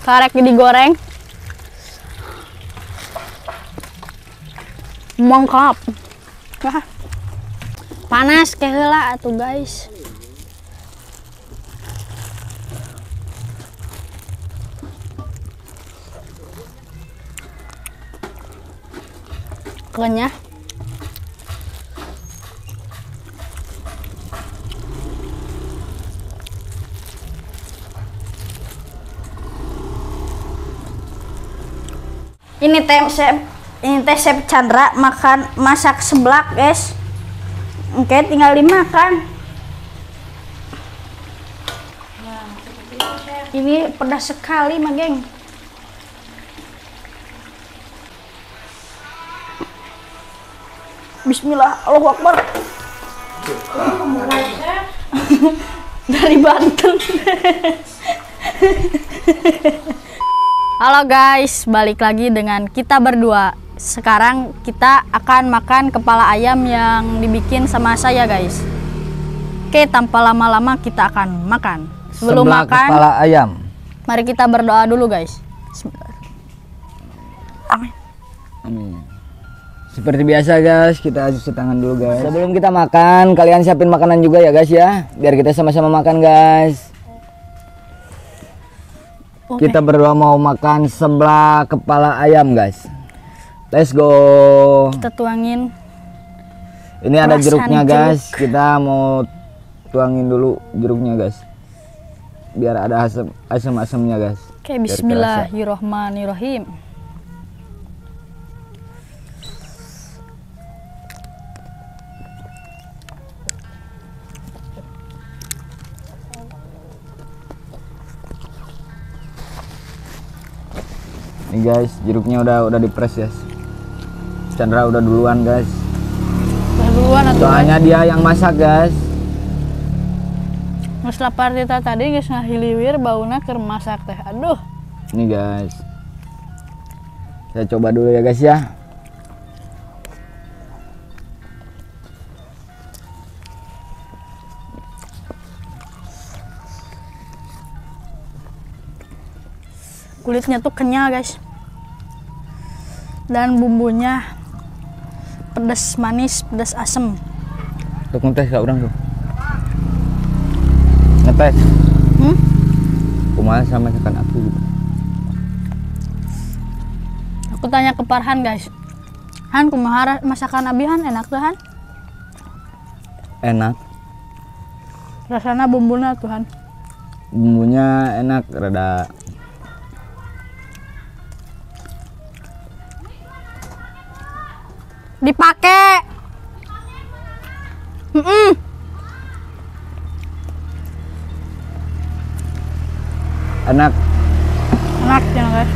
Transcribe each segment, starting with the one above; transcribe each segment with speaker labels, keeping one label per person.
Speaker 1: karek digoreng mongkap Wah. panas kayak heula atuh guys. Kenyah ini teh chef ini teh chef Chandra makan masak seblak guys. Oke tinggal dimakan. Ini pedas sekali mah geng. Bismillah Allahu Akbar. Dari Banten Halo guys, balik lagi dengan kita berdua. Sekarang kita akan makan kepala ayam yang dibikin sama saya guys. Oke, tanpa lama-lama kita akan makan. Sebelum
Speaker 2: Sebelah
Speaker 1: makan,
Speaker 2: kepala ayam.
Speaker 1: mari kita berdoa dulu guys. Amin.
Speaker 2: Amin. Seperti biasa guys, kita cuci tangan dulu guys. Sebelum kita makan, kalian siapin makanan juga ya guys ya, biar kita sama-sama makan guys. Kita berdua mau makan sebelah kepala ayam guys. Let's go.
Speaker 1: Kita tuangin.
Speaker 2: Ini ada jeruknya
Speaker 1: jeruk.
Speaker 2: guys. Kita mau tuangin dulu jeruknya guys. Biar ada asam asam-asamnya guys.
Speaker 1: Oke,
Speaker 2: Biar kerasa. Nih guys, jeruknya udah udah dipres guys. Chandra udah duluan guys.
Speaker 1: Udah duluan guys.
Speaker 2: Soalnya dia yang masak guys.
Speaker 1: Nges lapar kita tadi geus ngahiliwir bauna keur masak teh. Aduh.
Speaker 2: Nih guys. Saya coba dulu ya guys ya.
Speaker 1: kulitnya tuh kenyal guys dan bumbunya pedas manis pedas asem
Speaker 2: Tuh ngetes kak orang tuh. Ngetes.
Speaker 1: hmm?
Speaker 2: Kumaha sama masakan aku gitu.
Speaker 1: aku tanya ke Parhan guys Han kumaha masakan Abi Han enak tuh Han
Speaker 2: Enak.
Speaker 1: rasanya bumbunya tuh Han
Speaker 2: Bumbunya enak rada
Speaker 1: dipake Mm-mm.
Speaker 2: enak.
Speaker 1: enak ya guys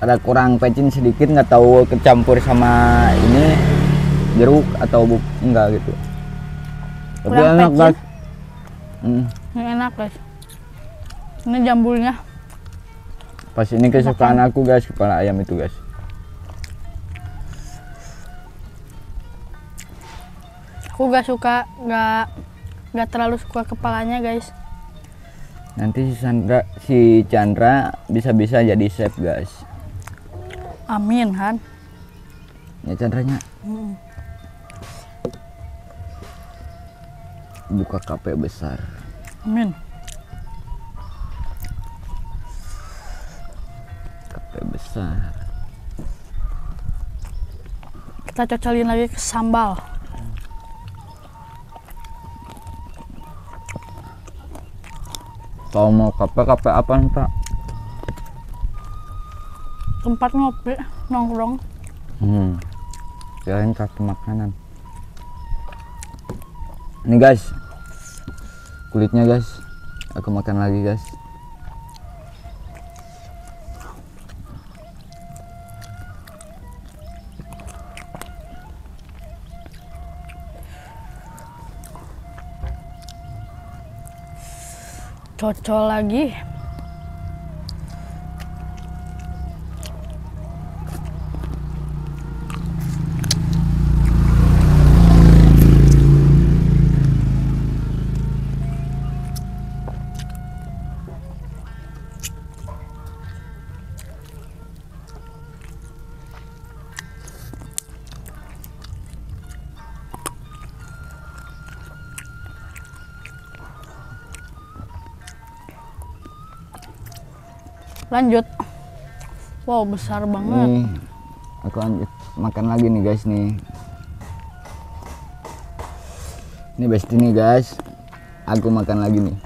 Speaker 2: Ada kurang pecin sedikit nggak tahu kecampur sama ini jeruk atau bu enggak gitu. Tapi
Speaker 1: Kurang
Speaker 2: enak
Speaker 1: pecin?
Speaker 2: guys. Hmm.
Speaker 1: enak guys ini jambulnya.
Speaker 2: Pas ini kesukaan aku guys kepala ayam itu guys.
Speaker 1: aku gak suka gak gak terlalu suka kepalanya guys.
Speaker 2: Nanti si Chandra si Chandra bisa-bisa jadi chef guys.
Speaker 1: amin Han.
Speaker 2: Ya Chandranya. Buka kafe besar.
Speaker 1: amin kita cocolin lagi ke sambal
Speaker 2: Kalau mau kafe kafe apa pak?
Speaker 1: tempat ngopi nongkrong
Speaker 2: Hmm. Kirain kafe makanan. Ini guys. Kulitnya guys. Aku makan lagi guys.
Speaker 1: Cocol lagi Lanjut. Wow, besar banget.
Speaker 2: Nih, aku lanjut makan lagi nih guys nih. Ini besti nih guys. Aku makan lagi nih.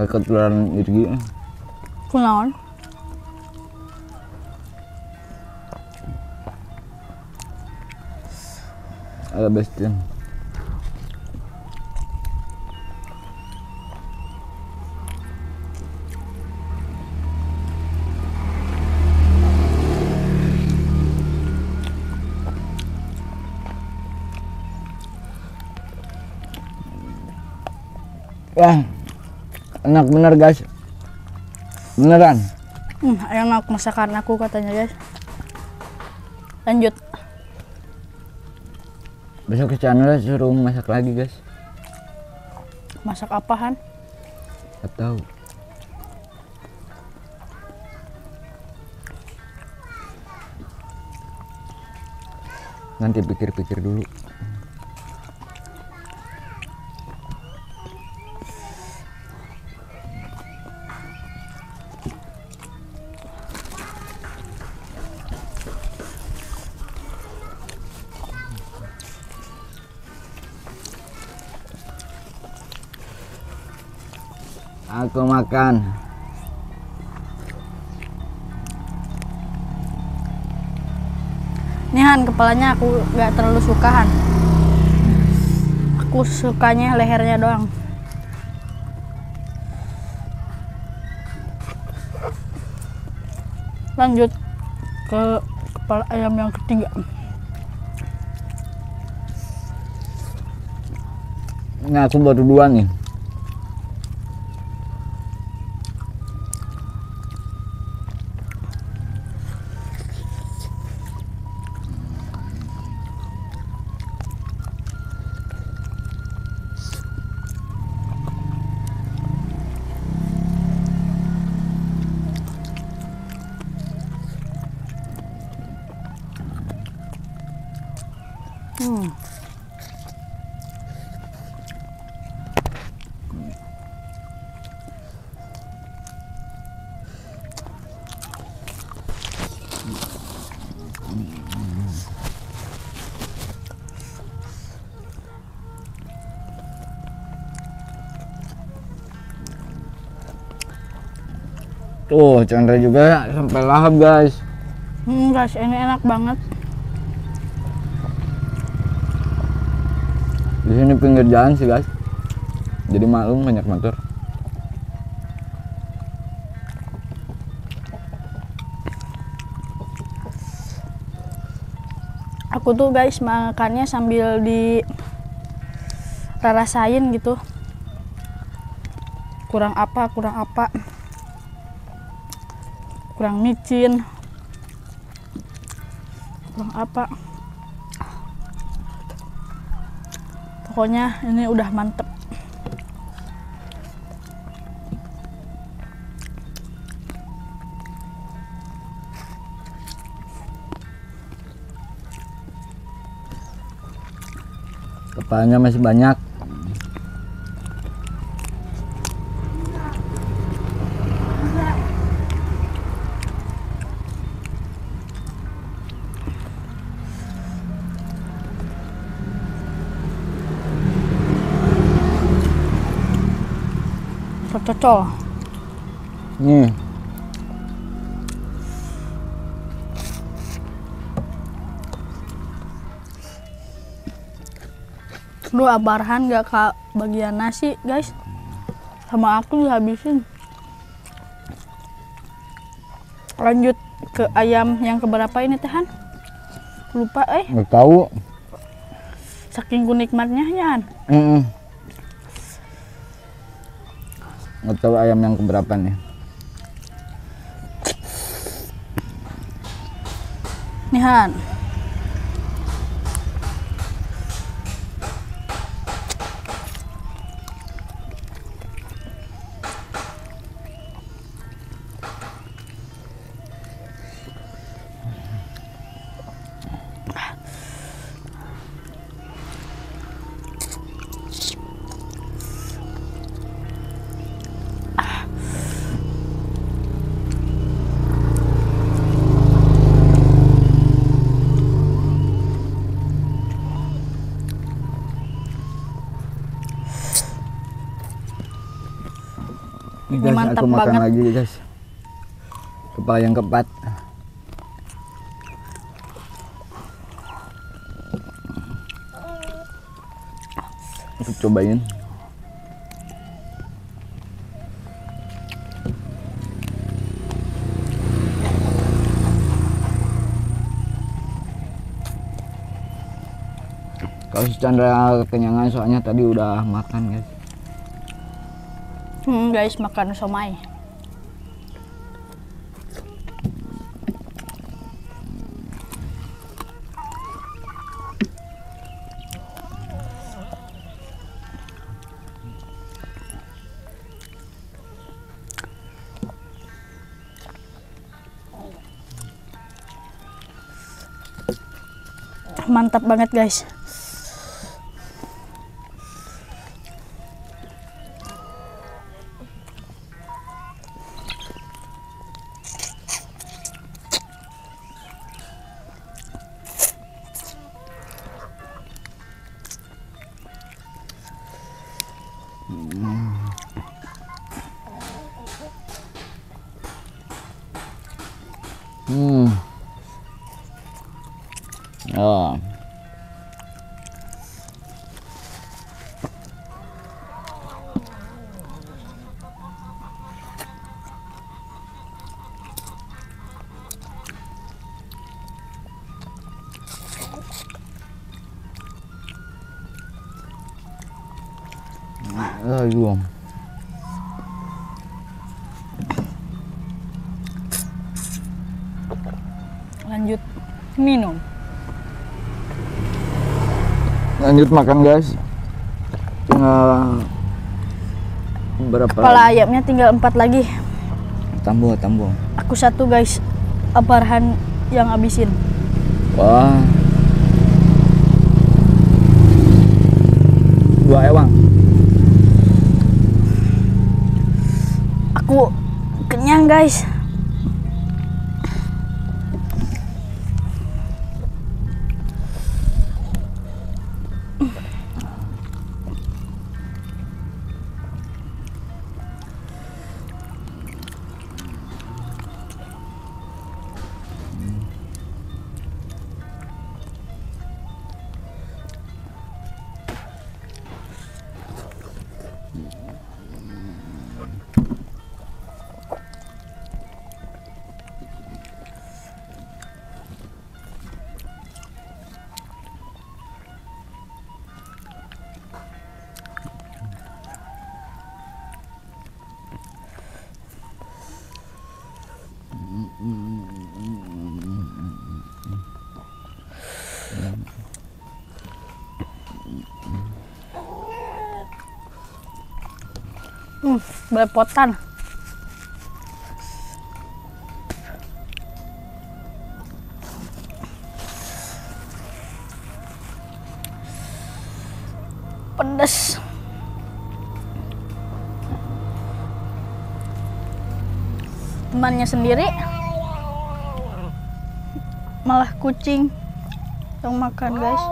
Speaker 2: Gak ketularan Irgi.
Speaker 1: Kunaon?
Speaker 2: Ada besti. Wah, enak bener guys. Beneran.
Speaker 1: Hmm, enak masakan aku katanya guys. Lanjut.
Speaker 2: Besok ke channel suruh masak lagi guys.
Speaker 1: Masak apaan?
Speaker 2: Gak tahu. Nanti pikir-pikir dulu. Aku makan.
Speaker 1: Nih Han, kepalanya aku gak terlalu suka Han. Aku sukanya lehernya doang. Lanjut ke kepala ayam yang ketiga.
Speaker 2: Ini aku baru dua nih. Tuh, Chandra juga sampai lahap guys.
Speaker 1: Hmm, guys, ini enak banget.
Speaker 2: Di sini pinggir jalan sih guys. Jadi maklum banyak motor.
Speaker 1: Aku tuh guys makannya sambil di rasain gitu. Kurang apa, kurang apa. Kurang micin. Kurang apa. Pokoknya ini udah mantep.
Speaker 2: Kepalanya masih banyak.
Speaker 1: Cocol.
Speaker 2: Nih,
Speaker 1: Lu abarhan gak ke bagian nasi guys. Sama aku dihabisin. Lanjut ke ayam yang keberapa ini tehan? Lupa eh.
Speaker 2: Nggak tahu.
Speaker 1: Saking ku nikmatnya ya Han
Speaker 2: Mm Tahu ayam yang keberapa nih.
Speaker 1: Nih Mantap
Speaker 2: aku makan
Speaker 1: banget.
Speaker 2: lagi guys. Kepala yang keempat. Aku cobain. Kalau si Chandra kenyangan soalnya tadi udah makan guys
Speaker 1: Hmm, guys, makan somai. Mantap banget, guys. Lanjut
Speaker 2: makan guys. Tinggal berapa?
Speaker 1: Kepala ayamnya tinggal empat lagi.
Speaker 2: Tambah, tambah.
Speaker 1: Aku satu guys. Aparhan yang habisin.
Speaker 2: Wah. Dua ewang.
Speaker 1: Aku kenyang guys. Hmm, belepotan. Pedas. Temannya sendiri malah kucing yang makan guys.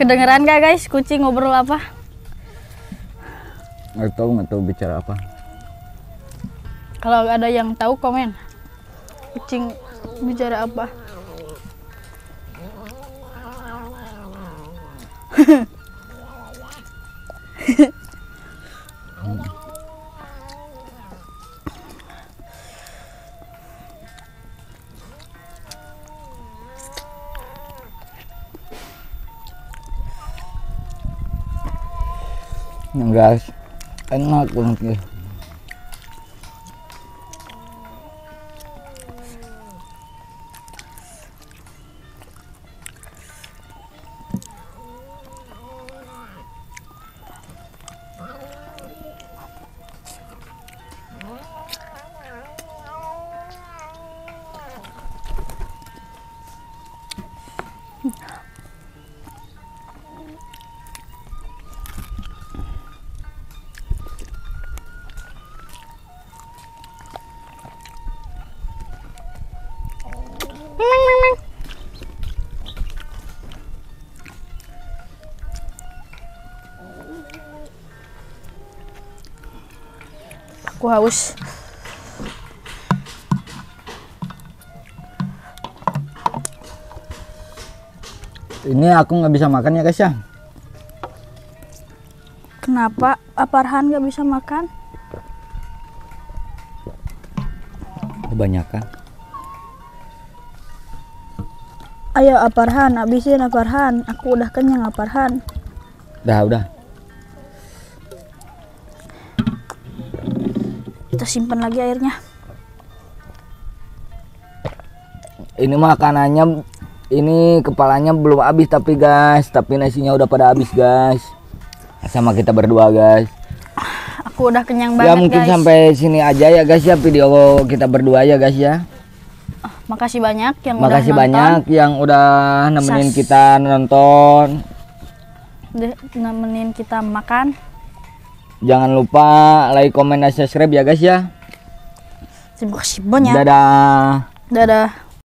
Speaker 1: Kedengeran gak guys kucing ngobrol apa?
Speaker 2: Nggak tahu, nggak tahu bicara apa.
Speaker 1: Kalau ada yang tahu komen. Kucing bicara apa?
Speaker 2: Guys, enak banget guys.
Speaker 1: Aku haus.
Speaker 2: Ini aku nggak bisa makan ya guys ya.
Speaker 1: Kenapa Aparhan gak bisa makan?
Speaker 2: Kebanyakan.
Speaker 1: Ayo Aparhan, habisin Aparhan. Aku udah kenyang Aparhan.
Speaker 2: Udah udah.
Speaker 1: Kita simpan lagi airnya.
Speaker 2: Ini makanannya ini kepalanya belum habis tapi guys, tapi nasinya udah pada habis guys. Sama kita berdua guys.
Speaker 1: Aku udah kenyang
Speaker 2: ya
Speaker 1: banget
Speaker 2: mungkin
Speaker 1: guys.
Speaker 2: sampai sini aja ya guys ya video kita berdua ya guys ya.
Speaker 1: Makasih banyak yang
Speaker 2: Makasih
Speaker 1: udah
Speaker 2: banyak yang udah nemenin
Speaker 1: Sas.
Speaker 2: kita nonton.
Speaker 1: nonton, de- nemenin kita makan.
Speaker 2: Jangan lupa like, comment, dan subscribe ya guys ya.
Speaker 1: Terima kasih banyak.
Speaker 2: Dadah.
Speaker 1: Dadah.